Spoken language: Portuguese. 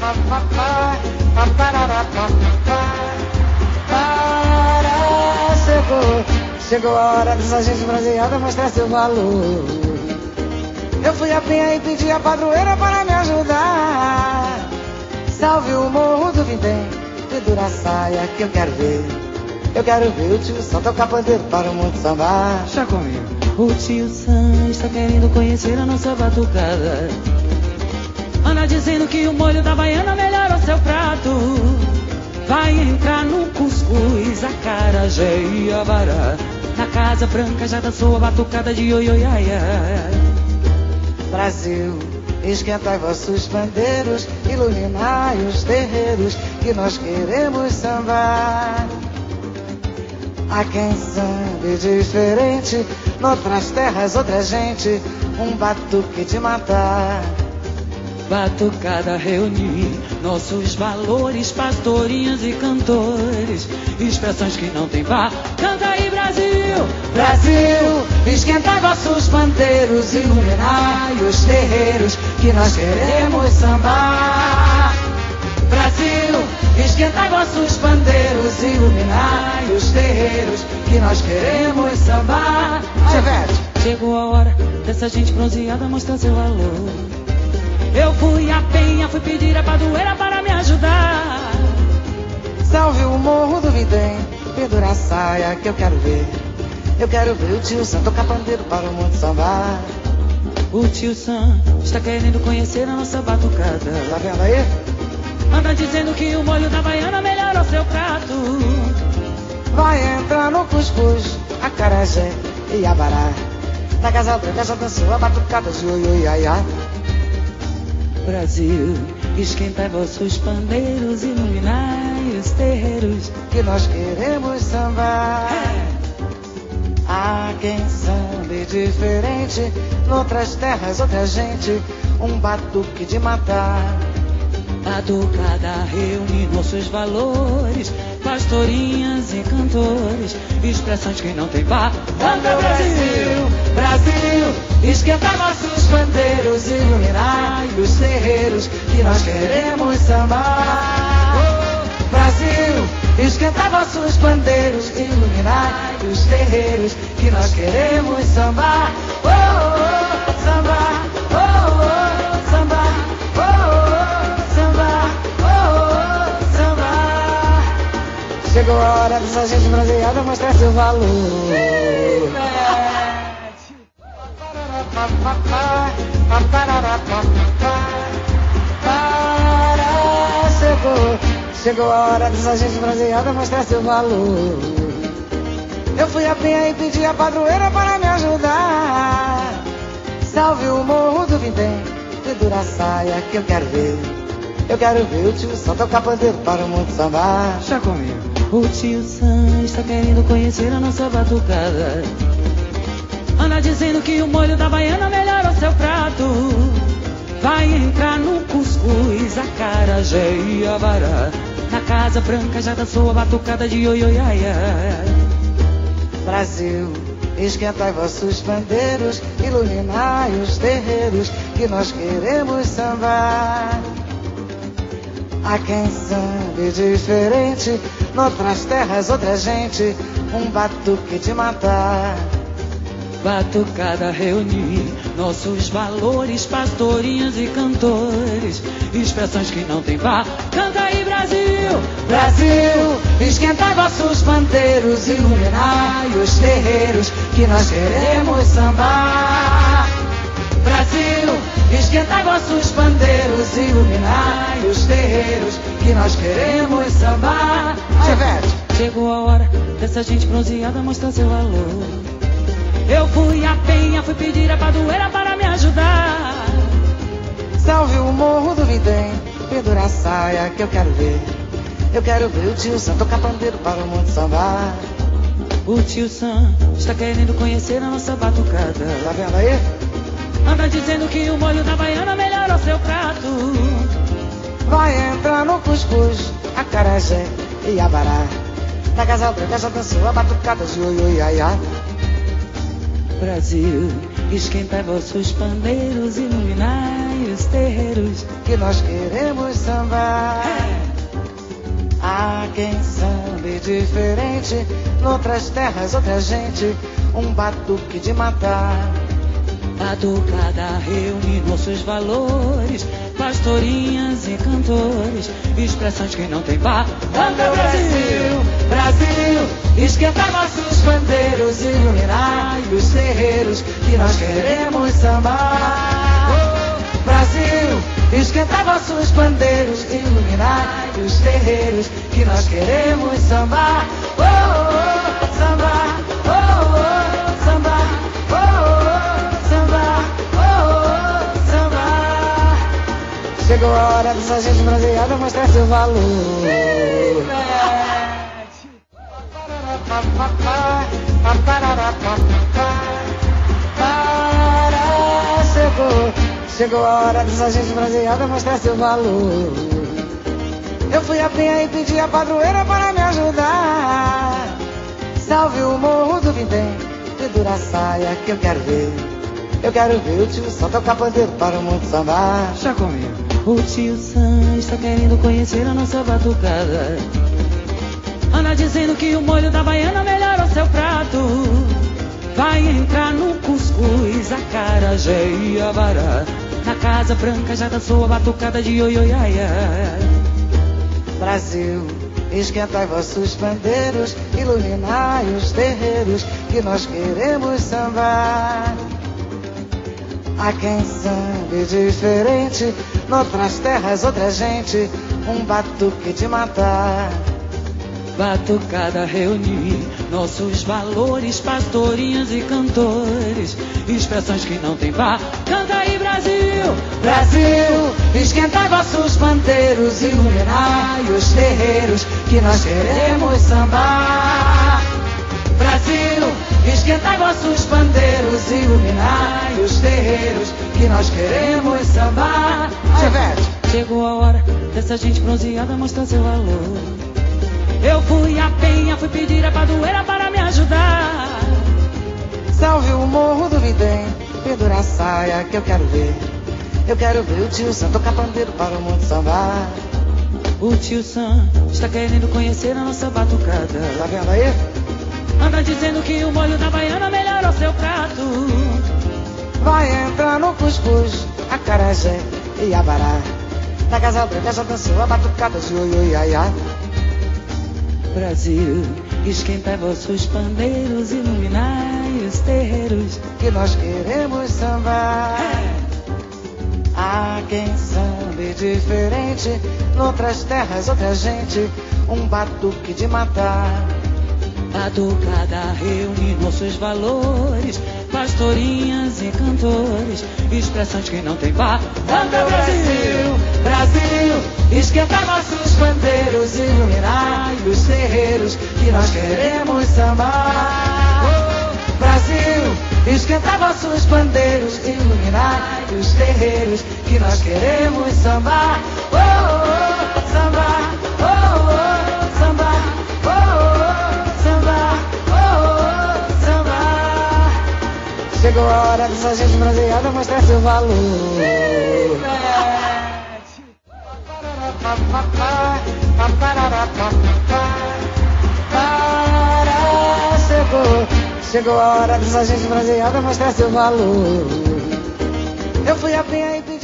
Para, chegou, chegou a hora dessa gente bronzeada mostrar seu valor. Eu fui a penha e pedi a padroeira para me ajudar. Salve o morro do Vindem, pendura a saia que eu quero ver. Eu quero ver o tio Sam tocar pandeiro para o mundo sambar. Já comigo. O tio Sam está querendo conhecer a nossa batucada. Anda dizendo que o molho da baiana melhora o seu prato. Vai entrar no cuscuz, acarajé e abará. Na Casa Branca já dançou a batucada de ioiôiaia. Brasil, esquentai vossos bandeiros, iluminai os terreiros que nós queremos sambar. Há quem sambe diferente, noutras terras outra gente, um batuque de matar. Batucada reunir nossos valores, pastorinhos e cantores, expressões que não tem par. Canta aí, Brasil! Brasil, esquentai vossos bandeiros, iluminai os terreiros que nós queremos sambar. Brasil, esquentai vossos bandeiros, iluminai os terreiros que nós queremos sambar. Chevette. Chegou a hora dessa gente bronzeada mostrar seu valor. Eu fui a penha, fui pedir a padroeira para me ajudar. Salve o morro do Vindem, pendura a saia que eu quero ver. Eu quero ver o tio Sam tocar pandeiro para o mundo sambar. O tio Sam está querendo conhecer a nossa batucada. Tá vendo aí? Anda dizendo que o molho da baiana melhora o seu prato. Vai entrar no cuscuz, acarajé e abará. Na casa branca já dançou a batucada de ioiôiaia. Brasil, esquentai vossos pandeiros, iluminai os terreiros. que nós queremos sambar. Há quem sambe diferente, noutras terras outra gente, um batuque de matar. Batucada reúne nossos valores, pastorinhas e cantores, expressões que não tem par. Canta Brasil, Brasil, esquenta nossos bandeiros, iluminai os terreiros que nós queremos sambar. Oh, Brasil, esquenta vossos bandeiros, iluminai os terreiros que nós queremos sambar. Hora dessa gente bronzeada mostrar seu valor. Para, chegou, chegou a hora dessa gente bronzeada mostrar seu valor. Eu fui a penha e pedi a padroeira para me ajudar. Salve o morro do Vindem, pendura a saia que eu quero ver. Eu quero ver o tio Sam tocar pandeiro para o mundo sambar. Já comigo. O tio Sam está querendo conhecer a nossa batucada. Anda dizendo que o molho da baiana melhora o seu prato. Vai entrar no cuscuz, acarajé e abará. Na Casa Branca já dançou a batucada de ioiôiaia. Brasil, esquentai vossos bandeiros, iluminai os terreiros que nós queremos sambar. Há quem sambe diferente, noutras terras outra gente, um batuque de matar. Batucada reunir nossos valores, pastorinhos e cantores, expressões que não tem par. Canta aí, Brasil! Brasil, esquentai vossos bandeiros, iluminai os terreiros que nós queremos sambar. Brasil, esquentai vossos bandeiros, iluminai os terreiros que nós queremos sambar. Chevette. Chegou a hora dessa gente bronzeada mostrar seu valor. Eu fui a penha, fui pedir a padroeira para me ajudar. Salve o morro do Vindem, pendura a saia que eu quero ver. Eu quero ver o tio Sam tocar pandeiro para o mundo sambar. O tio Sam está querendo conhecer a nossa batucada. Tá vendo aí? Anda dizendo que o molho da baiana melhora seu prato. Vai entrar no cuscuz, acarajé e abará. Na casa branca já dançou a batucada de ioiôiaia. Brasil, esquentai vossos pandeiros, iluminai os terreiros. que nós queremos sambar. Há quem sambe diferente, noutras terras outra gente, um batuque de matar. Batucada reúne nossos valores, pastorinhas e cantores, expressões que não tem bar. Canta Brasil, Brasil, esquenta nossos bandeiros, iluminai os terreiros que nós queremos sambar. Brasil, esquenta vossos bandeiros, iluminai os terreiros que nós queremos sambar. Oh, hora dessa gente bronzeada mostrar seu valor. Para, chegou, chegou a hora dessa gente bronzeada mostrar seu valor. Eu fui a penha e pedi a padroeira para me ajudar. Salve o morro do Vindem, pendura a saia que eu quero ver. Eu quero ver o tio só tocar pandeiro para o mundo sambar. Já comigo. O tio Sam está querendo conhecer a nossa batucada. Anda dizendo que o molho da baiana melhora o seu prato. Vai entrar no cuscuz, a carajé e a bará. Na Casa Branca já dançou a batucada de ioiôiaia. Brasil, esquentai vossos pandeiros, iluminai os terreiros que nós queremos sambar. Há quem sambe diferente, noutras terras outra gente, um batuque de matar. Batucada reunir nossos valores, pastorinhas e cantores, expressões que não tem bar. Canta aí, Brasil! Brasil, esquentai vossos pandeiros, iluminai os terreiros que nós queremos sambar. Brasil, esquentai vossos pandeiros, que nós queremos sambar. Chevette. Chegou a hora dessa gente bronzeada mostrar seu valor. Eu fui a penha, fui pedir a padroeira para me ajudar. Salve o morro do Vindem, pendura a saia que eu quero ver. Eu quero ver o tio Sam tocar pandeiro para o mundo sambar. O tio Sam está querendo conhecer a nossa batucada. Tá vendo aí? Anda dizendo que o molho da baiana melhora o seu prato. Vai entrar no cuscuz, a carajé e a bará. Na casa branca já dançou a batucada de oi, ai, ai. Brasil, esquenta vossos pandeiros, iluminai os terreiros. que nós queremos sambar. Há quem sambe diferente, noutras terras outra gente, um batuque de matar. Batucada reúne nossos valores, pastorinhas e cantores, expressões que não tem bar. Canta Brasil, Brasil, esquenta nossos bandeiros, iluminai os terreiros que nós queremos sambar. Oh, Brasil, esquenta vossos bandeiros, iluminai os terreiros que nós queremos sambar. Oh, oh, Chegou a hora dessa gente bronzeada mostrar seu valor. Para, chegou, chegou a hora dessa gente bronzeada mostrar seu valor. Eu fui a penha e pedi